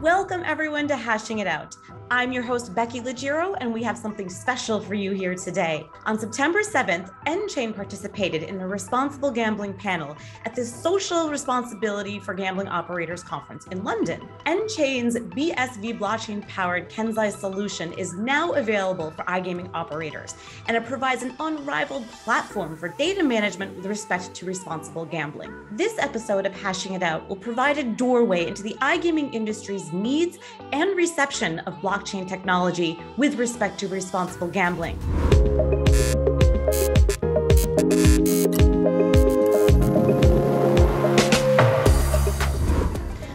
Welcome, everyone, to Hashing It Out. I'm your host, Becky Liggero, and we have something special for you here today. On September 7th, nChain participated in a responsible gambling panel at the Social Responsibility for Gambling Operators Conference in London. nChain's BSV blockchain powered Kensei solution is now available for iGaming operators, and it provides an unrivaled platform for data management with respect to responsible gambling. This episode of Hashing It Out will provide a doorway into the iGaming industry's needs and reception of blockchain technology with respect to responsible gambling.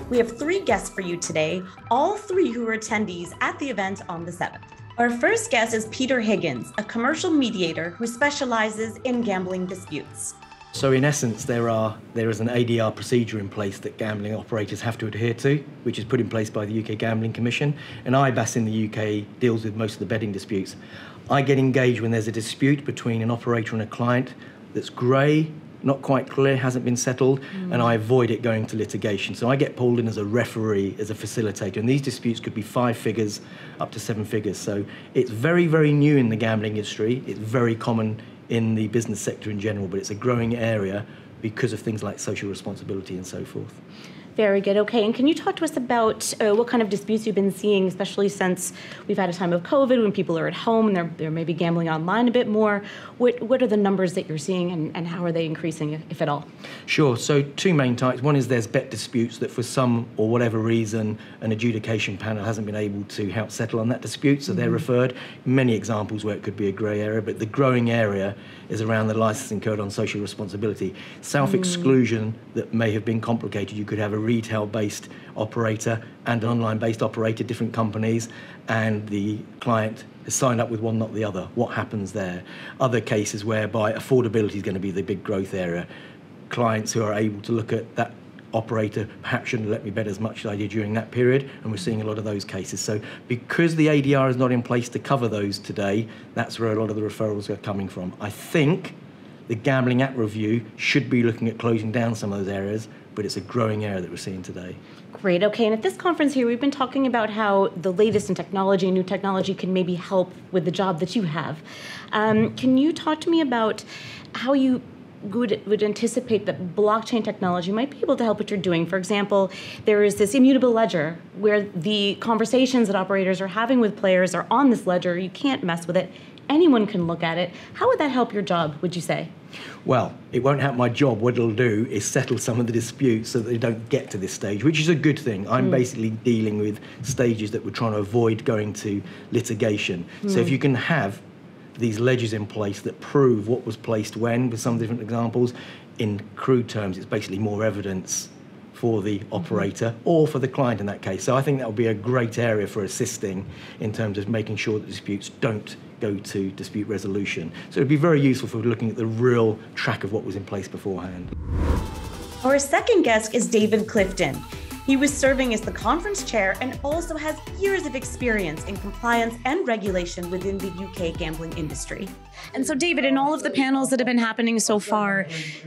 We have three guests for you today, all three who are attendees at the event on the 7th. Our first guest is Peter Higgins, a commercial mediator who specializes in gambling disputes. So in essence, there are there is an ADR procedure in place that gambling operators have to adhere to, which is put in place by the UK Gambling Commission. And IBAS in the UK deals with most of the betting disputes. I get engaged when there's a dispute between an operator and a client that's grey, not quite clear, hasn't been settled, mm. and I avoid it going to litigation. So I get pulled in as a referee, as a facilitator, and these disputes could be five figures up to seven figures. So it's very, very new in the gambling industry. It's very common in the business sector in general, but it's a growing area because of things like social responsibility and so forth. Very good. Okay, and can you talk to us about uh, what kind of disputes you've been seeing, especially since we've had a time of COVID when people are at home and they're, they're maybe gambling online a bit more? What, what are the numbers that you're seeing and, and how are they increasing, if, if at all? Sure. So, two main types. One is there's bet disputes that, for some or whatever reason, an adjudication panel hasn't been able to help settle on that dispute, so mm-hmm. they're referred. Many examples where it could be a grey area, but the growing area is around the licensing code on social responsibility. Self exclusion mm. that may have been complicated. You could have a retail based operator and an online based operator, different companies, and the client has signed up with one, not the other. What happens there? Other cases whereby affordability is going to be the big growth area. Clients who are able to look at that operator perhaps shouldn't let me bet as much as I did during that period, and we're seeing a lot of those cases. So because the ADR is not in place to cover those today, that's where a lot of the referrals are coming from. I think the Gambling Act Review should be looking at closing down some of those areas, but it's a growing area that we're seeing today. Great. Okay. And at this conference here, we've been talking about how the latest in technology, and new technology, can maybe help with the job that you have. Um, can you talk to me about how you would, would anticipate that blockchain technology might be able to help what you're doing. For example, there is this immutable ledger where the conversations that operators are having with players are on this ledger. You can't mess with it. Anyone can look at it. How would that help your job, would you say? Well, it won't help my job. What it'll do is settle some of the disputes so that they don't get to this stage, which is a good thing. I'm mm. basically dealing with stages that we're trying to avoid going to litigation. Mm. So if hmm. you can have these ledgers in place that prove what was placed when, with some different examples. In crude terms, it's basically more evidence for the mm-hmm. operator mm-hmm. or for the client in that case. So I think that would be a great area for assisting in terms of making sure that disputes don't go to dispute resolution. So it'd be very useful for looking at the real track of what was in place beforehand. Our second guest is David Clifton. He was serving as the conference chair and also has years of experience in compliance and regulation within the UK gambling industry. And so, David, in all of the panels that have been happening so far,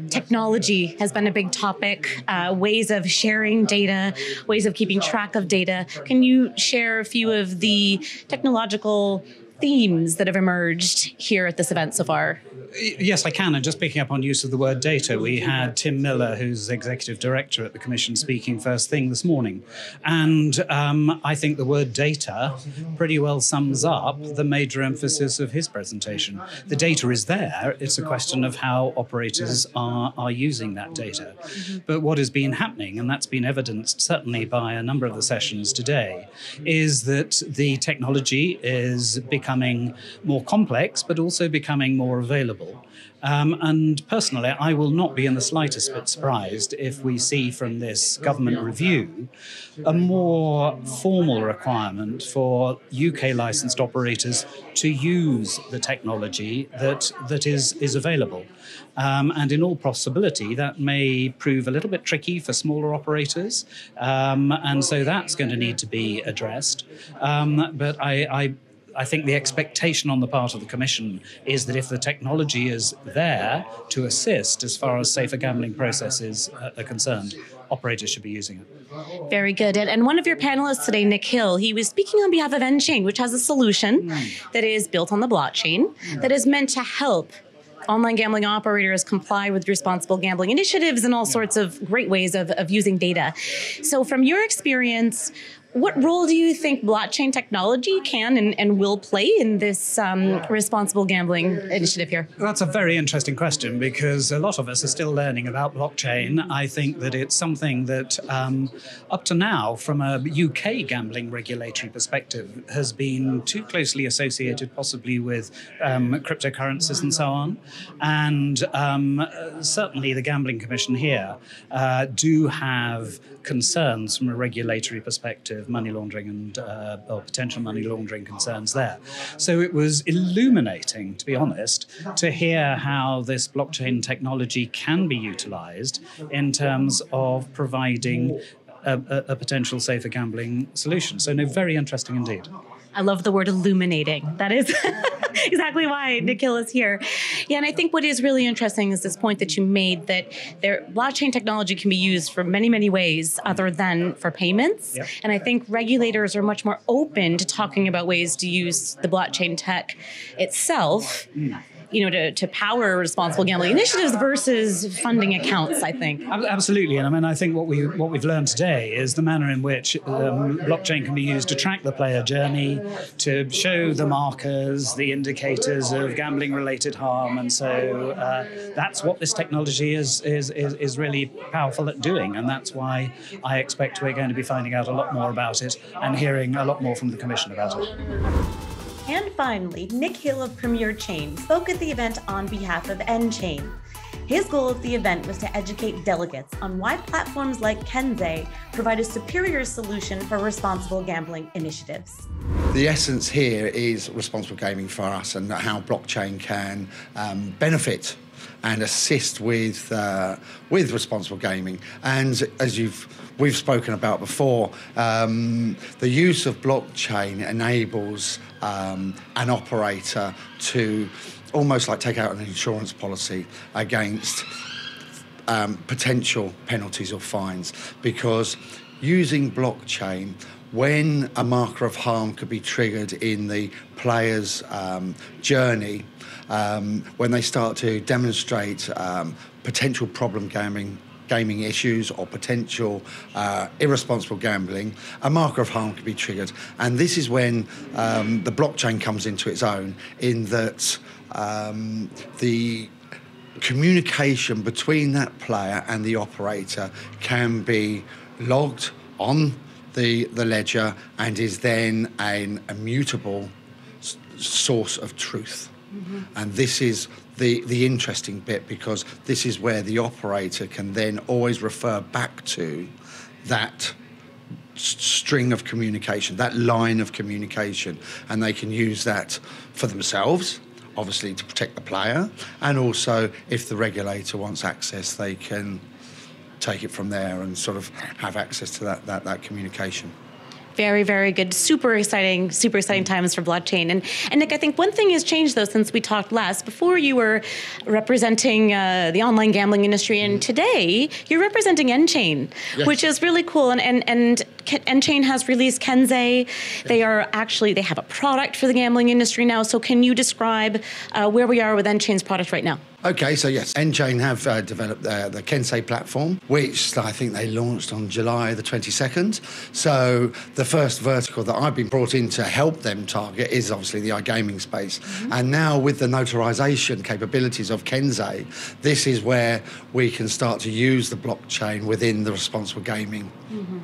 technology has been a big topic, uh, ways of sharing data, ways of keeping track of data. Can you share a few of the technological themes that have emerged here at this event so far? Yes, I can. And just picking up on use of the word data, we had Tim Miller, who's executive director at the Commission, speaking first thing this morning. And um, I think the word data pretty well sums up the major emphasis of his presentation. The data is there, it's a question of how operators are, are using that data. But what has been happening, and that's been evidenced certainly by a number of the sessions today, is that the technology is becoming more complex, but also becoming more available available. Um, and personally, I will not be in the slightest bit surprised if we see from this government review a more formal requirement for UK licensed operators to use the technology that, that is, is available. Um, and in all possibility, that may prove a little bit tricky for smaller operators. Um, and so that's going to need to be addressed. Um, but I, I I think the expectation on the part of the Commission is that if the technology is there to assist as far as safer gambling processes are concerned, operators should be using it. Very good. And, and one of your panelists today, Nick Hill, he was speaking on behalf of nChain, which has a solution mm. that is built on the blockchain mm. that is meant to help online gambling operators comply with responsible gambling initiatives and all sorts of great ways of, of using data. So, from your experience, what role do you think blockchain technology can and, and will play in this um, responsible gambling initiative here? That's a very interesting question because a lot of us are still learning about blockchain. I think that it's something that, um, up to now, from a UK gambling regulatory perspective, has been too closely associated possibly with um, cryptocurrencies and so on. And um, certainly the Gambling Commission here uh, do have concerns from a regulatory perspective, money laundering and uh, or potential money laundering concerns there. So it was illuminating, to be honest, to hear how this blockchain technology can be utilized in terms of providing a, a, a potential safer gambling solution. So, no, very interesting indeed. I love the word illuminating. That is exactly why Nick Hill is here. Yeah, and I think what is really interesting is this point that you made that there blockchain technology can be used for many, many ways other than for payments. Yep. And I think regulators are much more open to talking about ways to use the blockchain tech itself. Mm you know, to, to power responsible gambling initiatives versus funding accounts, I think. Absolutely. And I mean, I think what, we, what we've learned today is the manner in which um, blockchain can be used to track the player journey, to show the markers, the indicators of gambling related harm. And so uh, that's what this technology is, is, is, is really powerful at doing. And that's why I expect we're going to be finding out a lot more about it and hearing a lot more from the Commission about it. And finally, Nick Hill of Premier Chain spoke at the event on behalf of nChain. His goal of the event was to educate delegates on why platforms like Kensei provide a superior solution for responsible gambling initiatives. The essence here is responsible gaming for us and how blockchain can um, benefit and assist with uh, with responsible gaming. And as you've we've spoken about before, um, the use of blockchain enables um, an operator to almost like take out an insurance policy against um, potential penalties or fines because using blockchain when a marker of harm could be triggered in the player's um, journey, um, when they start to demonstrate um, potential problem gaming gaming issues or potential uh, irresponsible gambling, a marker of harm can be triggered. And this is when um, the blockchain comes into its own, in that um, the communication between that player and the operator can be logged on the, the ledger and is then an immutable s- source of truth. Mm-hmm. And this is the, the interesting bit because this is where the operator can then always refer back to that string of communication, that line of communication, and they can use that for themselves, obviously to protect the player, and also if the regulator wants access, they can take it from there and sort of have access to that, that, that communication very, very good, super exciting, super exciting times for blockchain. And, and Nick, I think one thing has changed though since we talked last. Before you were representing uh, the online gambling industry, and today you're representing nChain, yes. which is really cool. And, and, and nChain has released Kensei. They are actually, they have a product for the gambling industry now. So can you describe uh, where we are with nChain's product right now? Okay, so yes, nChain have uh, developed uh, the Kensei platform, which I think they launched on July the 22nd. So the first vertical that I've been brought in to help them target is obviously the iGaming space. Mm-hmm. And now with the notarization capabilities of Kensei, this is where we can start to use the blockchain within the responsible gaming. Mm-hmm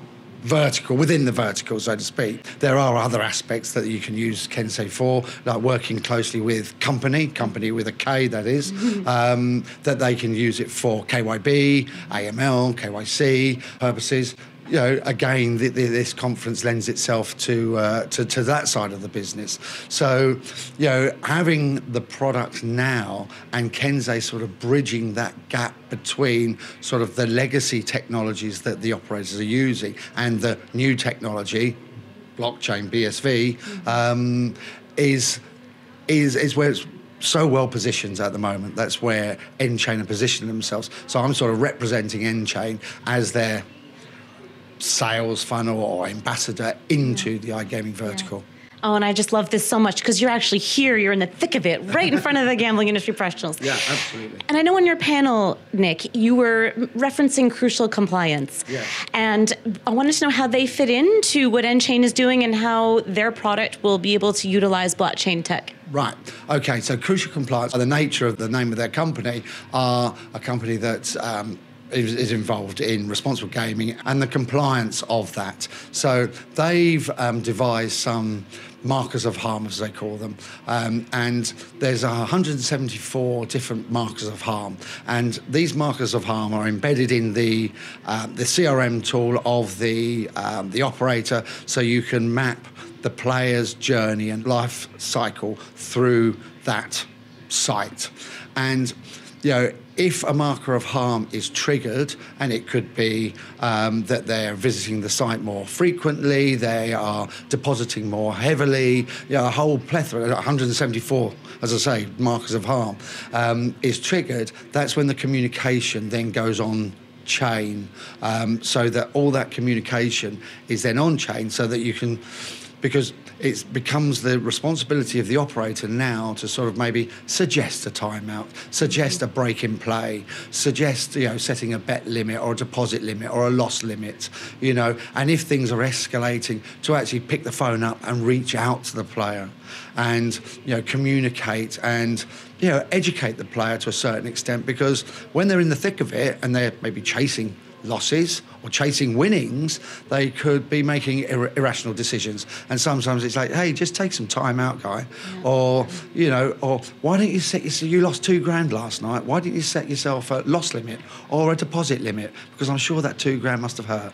vertical within the vertical, so to speak. There are other aspects that you can use Kensei for, like working closely with Kompany, Kompany with a K that is, um, that they can use it for KYB, AML, KYC purposes you know, again, the, the, this conference lends itself to, uh, to, to that side of the business. So, you know, having the product now and Kensei sort of bridging that gap between sort of the legacy technologies that the operators are using and the new technology, blockchain, BSV. Um, is is is where it's so well positioned at the moment. That's where nChain are positioning themselves. So I'm sort of representing nChain as their sales funnel or ambassador into the iGaming vertical. Oh, and I just love this so much because you're actually here, you're in the thick of it, right in front of the gambling industry professionals. Yeah, absolutely. And I know on your panel, Nick, you were referencing crucial compliance. Yes. And I wanted to know how they fit into what nChain is doing and how their product will be able to utilize blockchain tech. Right. Okay. So Crucial Compliance, by the nature of the name of their company, are a company that. Um, is, involved in responsible gaming and the compliance of that. So they've um, devised some markers of harm, as they call them, um, and there's 174 different markers of harm, and these markers of harm are embedded in the uh, the CRM tool of the um, the operator, so you can map the player's journey and life cycle through that site, and you know if a marker of harm is triggered, and it could be um, that they're visiting the site more frequently, they are depositing more heavily, you know, a whole plethora, 174, as I say, markers of harm, um, is triggered, that's when the communication then goes on chain um, so that all that communication is then on chain so that you can because it becomes the responsibility of the operator now to sort of maybe suggest a timeout, suggest a break in play, suggest you know setting a bet limit or a deposit limit or a loss limit, you know, and if things are escalating, to actually pick the phone up and reach out to the player and you know communicate and you know educate the player to a certain extent. Because when they're in the thick of it and they're maybe chasing losses or chasing winnings, they could be making ir- irrational decisions. And sometimes it's like, hey, just take some time out, guy. Yeah. Or, you know, or why don't you set yourself, you lost two grand last night, why didn't you set yourself a loss limit or a deposit limit? Because I'm sure that two grand must have hurt.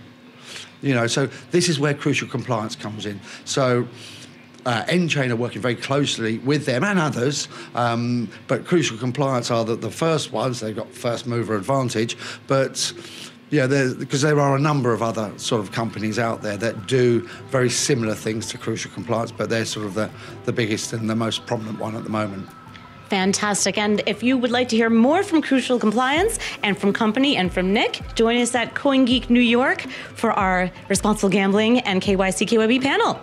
You know, so this is where crucial compliance comes in. So, uh, nChain are working very closely with them and others, um, but Crucial Compliance are the, the first ones. They've got first mover advantage, but yeah, because there are a number of other sort of companies out there that do very similar things to Crucial Compliance, but they're sort of the, the biggest and the most prominent one at the moment. Fantastic. And if you would like to hear more from Crucial Compliance and from Kompany and from Nick, join us at CoinGeek New York for our responsible gambling and KYC KYB panel.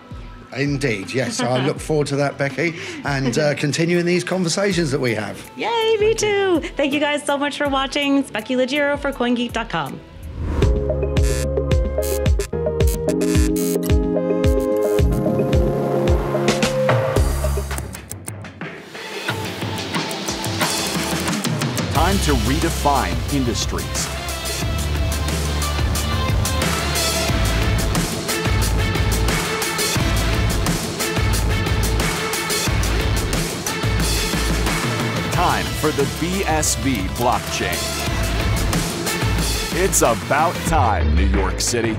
Indeed, yes. I look forward to that, Becky, and uh, continuing these conversations that we have. Yay, me too. Thank you guys so much for watching. It's Becky Liggero for CoinGeek.com. to redefine industries. Time for the BSV blockchain. It's about time, New York City.